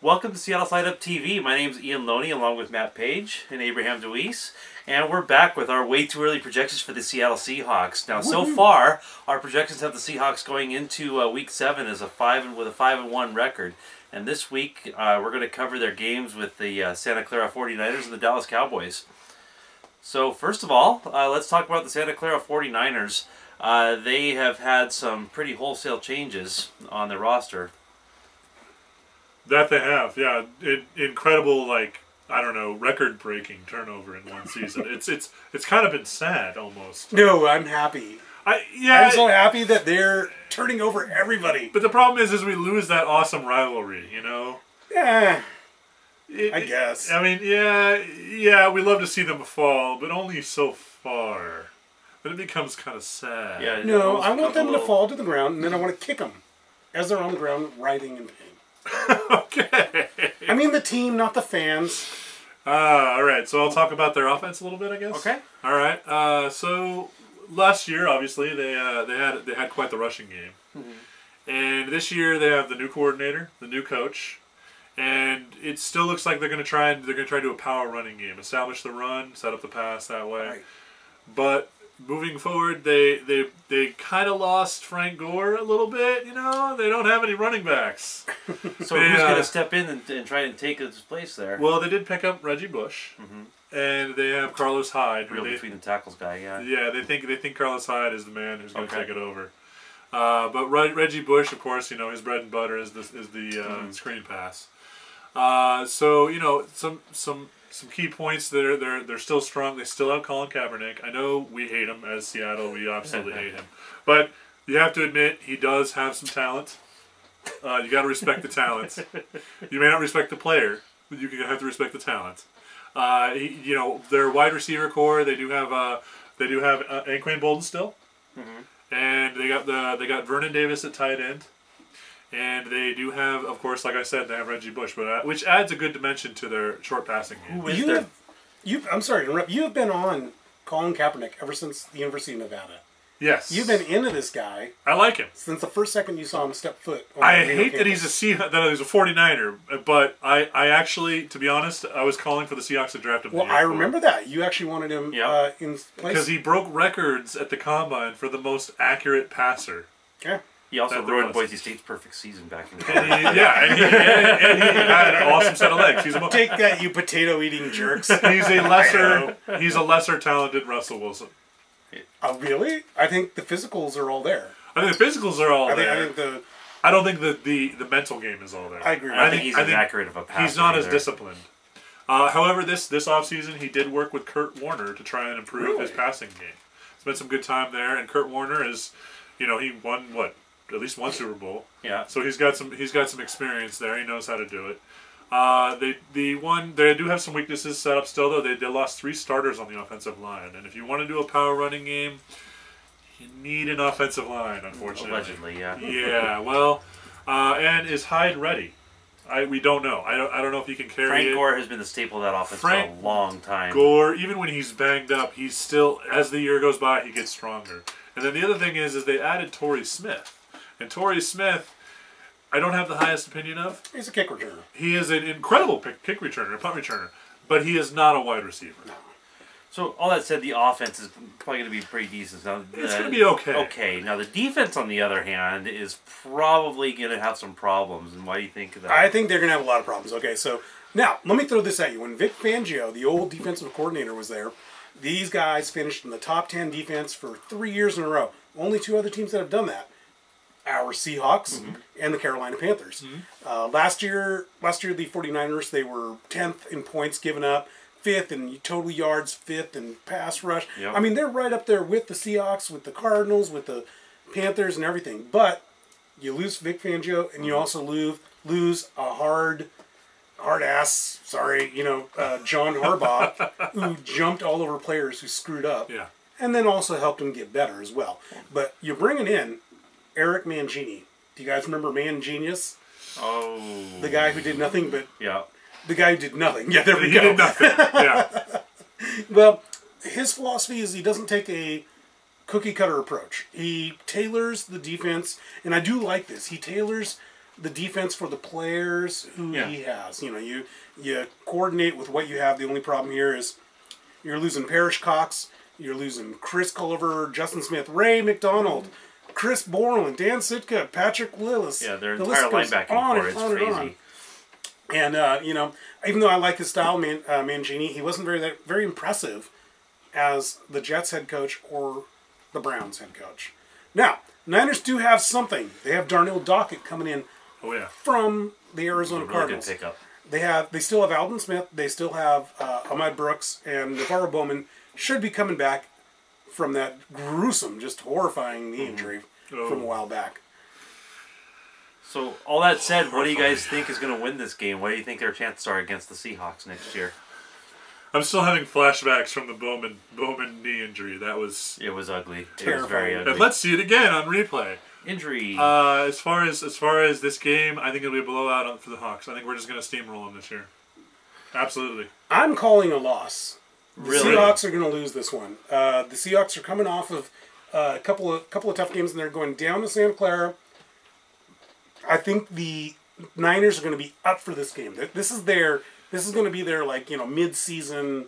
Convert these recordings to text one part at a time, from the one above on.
Welcome to Seattle Side Up TV. My name is Ian Loney along with Matt Page and Abraham DeWeese. And we're back with our way too early projections for the Seattle Seahawks. Now, so far, our projections have the Seahawks going into uh, Week Seven as a five and with a five and one record. And this week, uh, we're going to cover their games with the uh, Santa Clara 49ers and the Dallas Cowboys. So, first of all, uh, let's talk about the Santa Clara 49ers. Uh, they have had some pretty wholesale changes on their roster. That they have, yeah. It, incredible, like I don't know, record-breaking turnover in one season. it's it's it's kind of been sad almost. No, I'm happy. I yeah. I'm so happy that they're turning over everybody. but the problem is, is we lose that awesome rivalry. You know. Yeah, It- I guess. I mean, yeah, yeah. We love to see them fall, but only so far. Then it becomes kind of sad. Yeah, no, I want becomes a them to fall to the ground, and then I want to kick them as they're on the ground, writhing in pain. okay. I mean the team, not the fans. Uh, all right, so I'll talk about their offense a little bit, I guess. Okay. All right. Uh, so last year, obviously, they uh, they had they had quite the rushing game, Mm-hmm. and this year they have the new coordinator, the new coach, and it still looks like they're going to try and they're going to try to do a power running game, establish the run, set up the pass that way. Right. But moving forward, they they they kind of lost Frank Gore a little bit. You know, they don't have any running backs. So who's uh, going to step in and, and try and take his place there? Well, they did pick up Reggie Bush, and they have Carlos Hyde. Real they- between the tackles guy, yeah. Yeah, they think they think Carlos Hyde is the man who's going to Okay. take it over. Uh, but Re- Reggie Bush, of course, you know his bread and butter is the is the uh, Mm-hmm. screen pass. Uh, so you know some some some key points. They're they're they're still strong. They still have Colin Kaepernick. I know we hate him as Seattle. We absolutely hate him, but you have to admit he does have some talent. Uh, you got to respect the talent. You may not respect the player, but you have to respect the talent. Uh, he, you know their wide receiver core. They do have uh, they do have uh, Anquan Boldin still, and they got the they got Vernon Davis at tight end, and they do have, of course, like I said, they have Reggie Bush, but uh, which adds a good dimension to their short passing game. Who is You their have, you. I'm sorry to interrupt. You have been on Colin Kaepernick ever since the University of Nevada. Yes, You've been into this guy I like him. since the first second you saw him step foot. On I the Reno hate that he's a campus. Sea that he's a 49er, but I, I actually, to be honest, I was calling for the Seahawks to draft him. Well, I remember that you actually wanted him Yeah. uh, in place. because he broke records at the combine for the most accurate passer. Yeah. He also that there ruined was. Boise State's perfect season back in the And day. he, yeah, and he, and, and he had an awesome set of legs. He's a, Take that, you potato eating jerks. he's a lesser he's a lesser talented Russell Wilson. uh, really? I think the physicals are all there. I think the physicals are all I think, there. I think the I don't think that the, the mental game is all there. I agree. I don't think he's as accurate of a passer. he's not as disciplined. Uh, however, this this offseason he did work with Kurt Warner to try and improve his passing game. Spent some good time there, and Kurt Warner is, you know, he won what at least one Super Bowl. Yeah. So he's got some he's got some experience there. He knows how to do it. Uh, they the one they do have some weaknesses set up still though. They, they lost three starters on the offensive line, and if you want to do a power running game, you need an offensive line. Unfortunately, Allegedly, yeah. yeah, well, uh, and is Hyde ready? I we don't know. I don't I don't know if he can carry Frank it. Gore has been the staple of that offense Frank for a long time. Gore, even when he's banged up, he's still as the year goes by, he gets stronger. And then the other thing is, is they added Torrey Smith, and Torrey Smith, I don't have the highest opinion of. he's a kick returner. He is an incredible pick, kick returner, punt returner, but he is not a wide receiver. So all that said, the offense is probably going to be pretty decent. Now, It's uh, gonna be okay. Okay. Now the defense, on the other hand, is probably going to have some problems. And why do you think that? I think they're going to have a lot of problems. Okay, so now let me throw this at you. When Vic Fangio, the old defensive coordinator, was there, these guys finished in the top 10 defense for three years in a row. Only two other teams that have done that our Seahawks and the Carolina Panthers. Uh, last year, last year the 49ers, they were 10th in points given up, fifth in total yards, fifth in pass rush. Yep. I mean, they're right up there with the Seahawks, with the Cardinals, with the Panthers, and everything. But you lose Vic Fangio, and you also lose lose a hard, hard ass. Sorry, you know, uh, John Harbaugh, who jumped all over players who screwed up, Yeah. and then also helped them get better as well. But you're bringing in Eric Mangini. Do you guys remember Man Genius? oh. The guy who did nothing but Yeah. the guy who did nothing. Yeah, there we He go. did nothing. Yeah. Well, his philosophy is he doesn't take a cookie cutter approach. He tailors the defense, and I do like this. He tailors the defense for the players who Yeah. he has. You know, you you coordinate with what you have. The only problem here is you're losing Perrish Cox, you're losing Chris Culliver, Justin Smith, Ray McDonald, Chris Borland, Dan Skuta, Patrick Willis. Yeah, their The entire linebacking on core is on and on. crazy. And uh, you know, even though I like his style, Man, uh, Mangini, he wasn't very that, very impressive as the Jets head coach or the Browns head coach. Now, Niners do have something. They have Darnell Dockett coming in Oh yeah. from the Arizona Really Cardinals. They have they still have Aldon Smith. They still have uh, Ahmad Brooks and NaVorro Bowman should be coming back from that gruesome, just horrifying knee injury from a Oh. while back. So all that said, what do you guys think is going to win this game? What do you think their chances are against the Seahawks next year? I'm still having flashbacks from the Bowman Bowman knee injury. That was. It was ugly. It was Terrifying. very ugly. And let's see it again on replay. Injury. Uh, as far as as far as this game, I think it'll be a blowout for the Hawks. I think we're just going to steamroll them this year. Absolutely. I'm calling a loss. The Really? Seahawks are going to lose this one. Uh, the Seahawks are coming off of uh, a couple of couple of tough games, and they're going down to Santa Clara. I think the Niners are going to be up for this game. This is their this is going to be their like you know mid season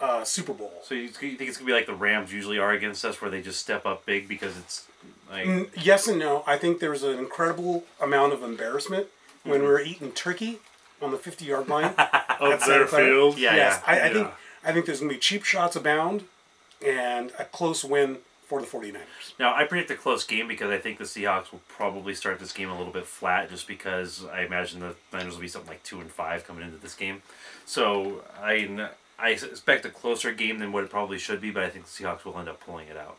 uh, Super Bowl. so you, think it's going to be like the Rams usually are against us, where they just step up big because it's like Mm, Yes and no. I think there's an incredible amount of embarrassment when we were eating turkey on the 50 yard line. Of their field. Yeah, yes, I, I think Yeah. I think there's going to be cheap shots abound and a close win for the 49ers. Now, I predict a close game because I think the Seahawks will probably start this game a little bit flat, just because I imagine the Niners will be something like two and five coming into this game. So I I expect a closer game than what it probably should be, but I think the Seahawks will end up pulling it out.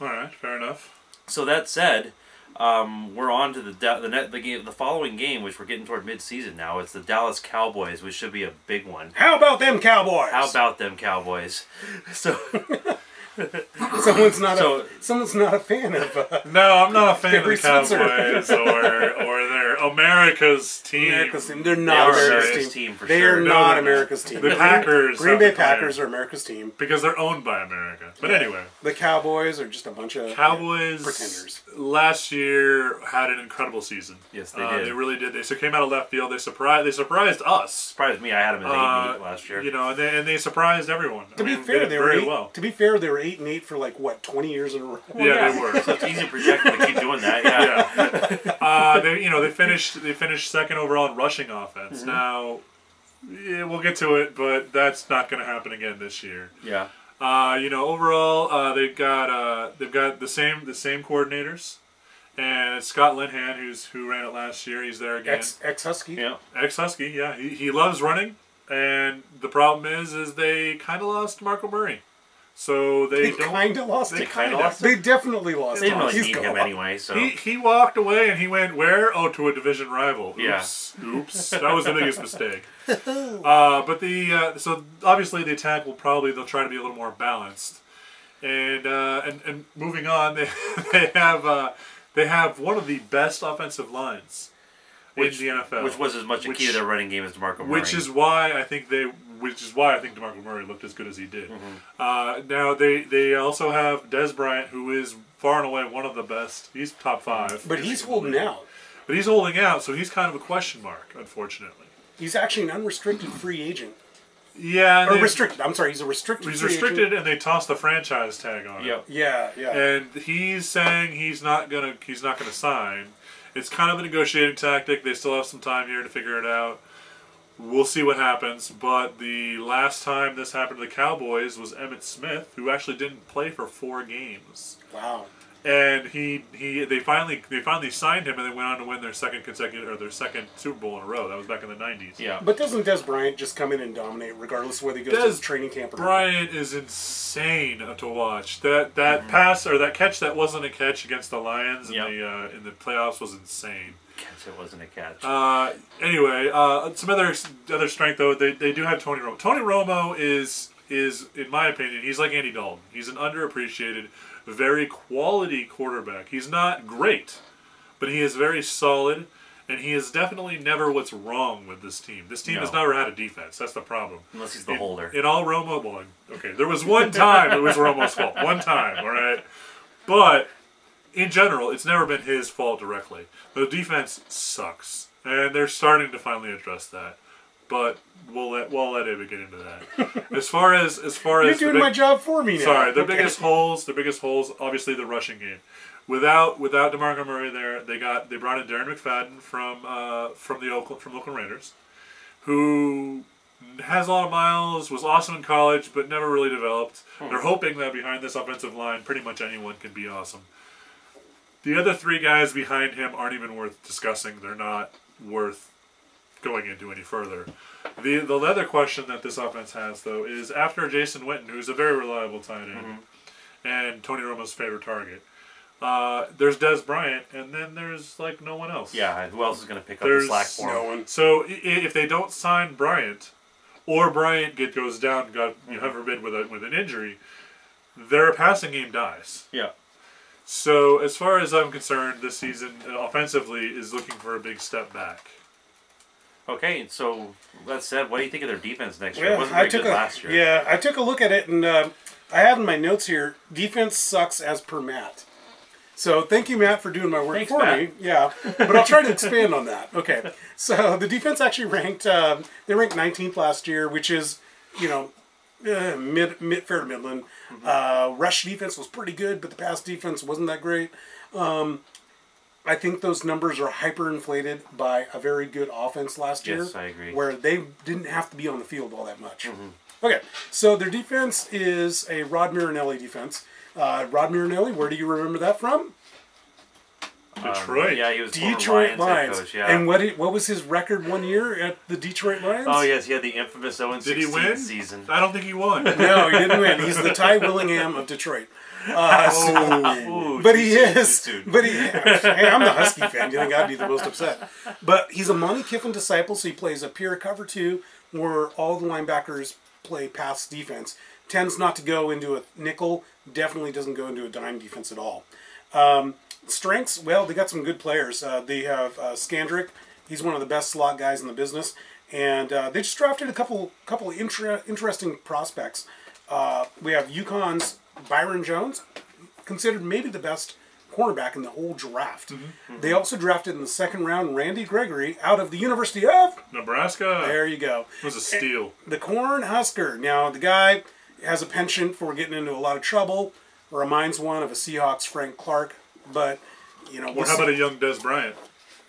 All right. Fair enough. So that said, um, we're on to the the net the game the following game, which we're getting toward mid-season now. It's the Dallas Cowboys, which should be a big one. How about them Cowboys? How about them Cowboys? So someone's not So- a someone's not a fan of uh, No, I'm not a fan Gary of the Cowboys or or their America's team. America's team. They're not are America's, America's team. team for they sure. are No, not no, no. America's team. The Packers Green Bay. Packers are America's team. because they're owned by America. But anyway, The Cowboys are just a bunch of Cowboys pretenders. last year had an incredible season. Yes, they Uh, did. They really did. They so came out of left field. They surprised. They surprised us. surprised me. I had them as eight Uh, last year. You know, and they, and they surprised everyone. To I be mean, fair, did they were very eight, well. to be fair, they were eight and eight for like what twenty years in a row. yeah, they were. So it's easy to project them to keep doing that. Yeah. yeah. Uh, they you know they finished they finished second overall in rushing offense. Mm-hmm. Now, yeah, we'll get to it, but that's not going to happen again this year. Yeah. Uh, you know, overall, uh, they've got uh, they've got the same the same coordinators, and Scott Linehan, who's who ran it last year, he's there again. Ex ex Husky. Yeah. Ex Husky, yeah, he, he loves running, and the problem is, is they kind of lost Marco Murray, so they, They kind of lost they it. kinda kinda lost They definitely lost They didn't really He's need him anyway, so He, he walked away and he went where? Oh, to a division rival. Yeah. Oops. Oops. That was the biggest mistake. Uh, but the uh, so obviously the attack will probably they'll try to be a little more balanced, and uh, and and moving on they they have uh, they have one of the best offensive lines which, in the NFL, which was as much a key to their running game as DeMarco Murray. which is why I think they, which is why I think Demarco Murray looked as good as he did. Mm-hmm. Uh, now they they also have Dez Bryant, who is far and away one of the best. He's top five, But he's holding out. But he's holding out, so he's kind of a question mark, unfortunately. He's actually an unrestricted free agent. Yeah, Or they- restricted. I'm sorry, he's a restricted. he's restricted, agent. and they tossed the franchise tag on him. Yeah, yeah. and he's saying he's not gonna he's not gonna sign. It's kind of a negotiating tactic. They still have some time here to figure it out. We'll see what happens. But the last time this happened to the Cowboys was Emmitt Smith, who actually didn't play for four games, wow. And he he they finally they finally signed him, and they went on to win their second consecutive or their second Super Bowl in a row. That was back in the '90s. Yeah. But doesn't Dez Bryant just come in and dominate regardless of whether he goes Dez to training camp or not? Bryant is insane to watch. That that pass or that catch that wasn't a catch against the Lions in Yep. the uh, in the playoffs was insane. Catch it wasn't a catch. Uh, anyway, uh, some other other strength though they, they do have Tony Romo. Tony Romo is is in my opinion he's like Andy Dalton. He's an underappreciated, very quality quarterback. He's not great, but he is very solid. And he is definitely never what's wrong with this team. This team has never had a defense. That's the problem. Unless he's the in, holder. In all Romo, well, okay, there was one time it was Romo's fault. One time, all right. But in general, it's never been his fault directly. The defense sucks, and they're starting to finally address that. But we'll let we'll let Abe get into that. as far as as far You're as the doing big- my job for me now. Sorry, the Okay. biggest holes, the biggest holes, obviously the rushing game. Without without Demarco Murray there, they got they brought in Darren McFadden from uh, from the Oakland from Oakland Raiders, who has a lot of miles, was awesome in college, but never really developed. They're hoping that behind this offensive line, pretty much anyone can be awesome. The other three guys behind him aren't even worth discussing. They're not worth going into any further. The the other question that this offense has though is after Jason Witten, who's a very reliable tight end, and Tony Romo's favorite target. Uh, there's Dez Bryant, and then there's like no one else. Yeah, who else is going to pick up There's the slack for him? no one. So i- i- if they don't sign Bryant, or Bryant get goes down, God, you heaven forbid, with a, with an injury, their passing game dies. Yeah. So as far as I'm concerned, this season uh, offensively is looking for a big step back. Okay, so that said, what do you think of their defense next year? it Yeah, wasn't I took good a last year. yeah, I took a look at it, and uh, I have in my notes here. Defense sucks as per Matt. So thank you, Matt, for doing my work Thanks, for Matt. me. Yeah, but I'll try to expand on that. Okay, so the defense actually ranked um, they ranked 19th last year, which is you know uh, mid mid fair to Midland. Mm-hmm. Uh, rush defense was pretty good, but the pass defense wasn't that great. Um, I think those numbers are hyperinflated by a very good offense last year. Yes, I agree. Where they didn't have to be on the field all that much. Mm-hmm. Okay, so their defense is a Rod Marinelli defense. Uh, Rod Marinelli, where do you remember that from? Detroit. Um, Yeah, he was former Detroit Lions, head Lions. coach. Yeah. And what did, what was his record one year at the Detroit Lions? oh yes, he had the infamous 0 Did he 16 win? season. I don't think he won. No, he didn't win. He's the Ty Willingham of Detroit. Uh, so- Ooh, but he soon, is. soon. But he. Hey, I'm the Husky fan. You think I'd be the most upset? But he's a Monte Kiffin disciple, so he plays a pure cover two, where all the linebackers play pass defense. Tends not to go into a nickel. Definitely doesn't go into a dime defense at all. Um, strengths. Well, they got some good players. Uh, they have uh, Scandrick. He's one of the best slot guys in the business, and uh, they just drafted a couple couple inter- interesting prospects. Uh, we have UConn's Byron Jones, considered maybe the best cornerback in the whole draft. Mm-hmm. Mm-hmm. They also drafted in the second round Randy Gregory out of the University of. Nebraska There you go. It was a steal. The Corn Husker. Now, the guy has a penchant for getting into a lot of trouble. Reminds one of a Seahawks Frank Clark, but you know, Or we'll how see- about a young Dez Bryant?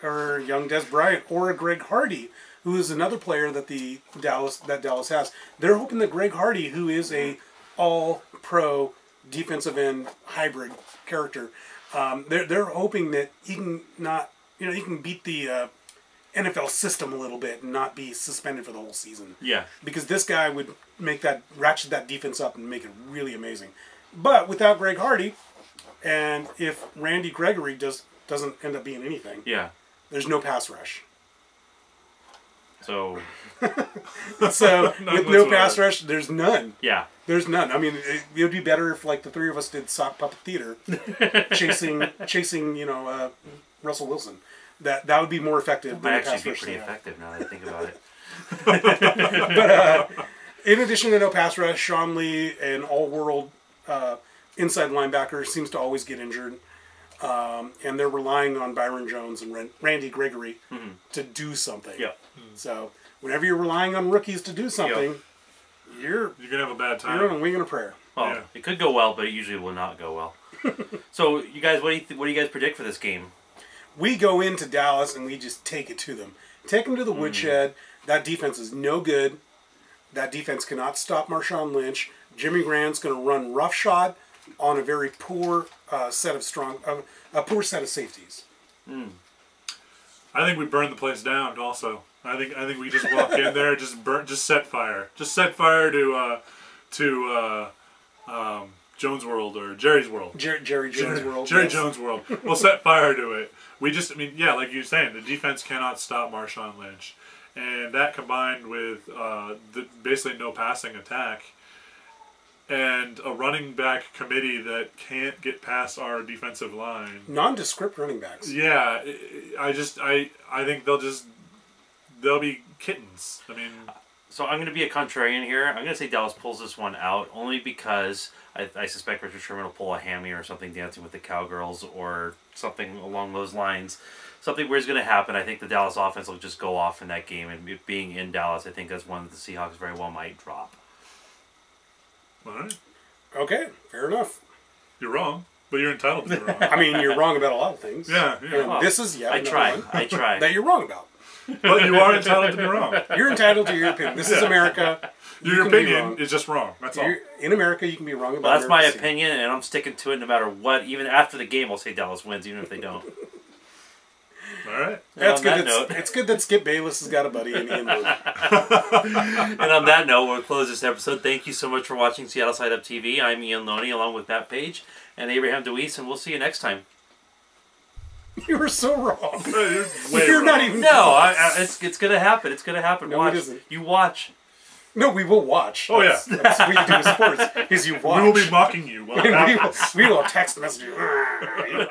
or young Dez Bryant or a Greg Hardy, who is another player that the Dallas that Dallas has. They're hoping that Greg Hardy, who is a all pro defensive end hybrid character, um, they're they're hoping that he can not you know he can beat the uh, NFL system a little bit and not be suspended for the whole season Yeah. because this guy would make that ratchet that defense up and make it really amazing. But without Greg Hardy, and if Randy Gregory does doesn't end up being anything, Yeah. there's no pass rush. So So with no pass rush, there's none. yeah. There's none. I mean, it, it would be better if like the three of us did sock puppet theater, chasing chasing you know uh, Russell Wilson. That that would be more effective. Might actually be pretty effective now that I think about it. But in addition to no pass rush, Sean Lee, an all-world uh, inside linebacker, seems to always get injured, um, and they're relying on Byron Jones and Ran- Randy Gregory to do something. Mm-hmm. Yeah. So whenever you're relying on rookies to do something, you're You're gonna have a bad time. you're on a wing and a prayer. Well, Yeah. it could go well, but it usually will not go well. so, you guys, what do you th- what do you guys predict for this game? We go into Dallas and we just take it to them. Take them to the Hmm. woodshed. That defense is no good. That defense cannot stop Marshawn Lynch. Jimmy Grant's going to run roughshod on a very poor uh, set of strong, uh, a poor set of safeties. I think we burned the place down. Also, I think I think we just walk in there, just burn, just set fire, just set fire to uh, to uh, um, Jones World or Jerry's World. Jer- Jerry Jones world. Jerry yes. Jones World. We'll set fire to it. We just, I mean, yeah, like you're saying, the defense cannot stop Marshawn Lynch, and that combined with uh, the, basically no passing attack and a running back committee that can't get past our defensive line. Nondescript running backs. Yeah, I- I just, I, I think they'll just, they'll be kittens. I mean, So I'm going to be a contrarian here. I'm going to say Dallas pulls this one out only because I, I suspect Richard Sherman will pull a hammy or something, dancing with the cowgirls or something along those lines. Something weird's going to happen. I think the Dallas offense will just go off in that game, and being in Dallas, I think that's one that the Seahawks very well might drop. All right. Okay, fair enough. You're wrong, but you're entitled to be wrong. I mean, you're wrong about a lot of things. yeah, And yeah. this is yeah. I try. I try. that you're wrong about. but you are entitled to be wrong. You're entitled to your opinion. This is America. Your can be opinion is just wrong. That's all. You're, in America, you can be wrong about. Well, that's my opinion, and I'm sticking to it no matter what. Even after the game, I'll say Dallas wins, even if they don't. All right. That's on good. that note- it's good that Skip Bayless has got a buddy in Ian Mooney. and on that note, we'll close this episode. Thank you so much for watching Seattle Side Up TV. I'm Ian Loney, along with Matt Page and Abraham DeWeese, and we'll see you next time. You were so wrong. You're, You're wrong. not even. No, I, I, it's it's gonna happen. It's gonna happen. No, it watch. isn't. You watch. No, we will watch. Oh, That's, that's what you do with sports. Is you watch. We will be mocking you. While we will, happens. we will text message you.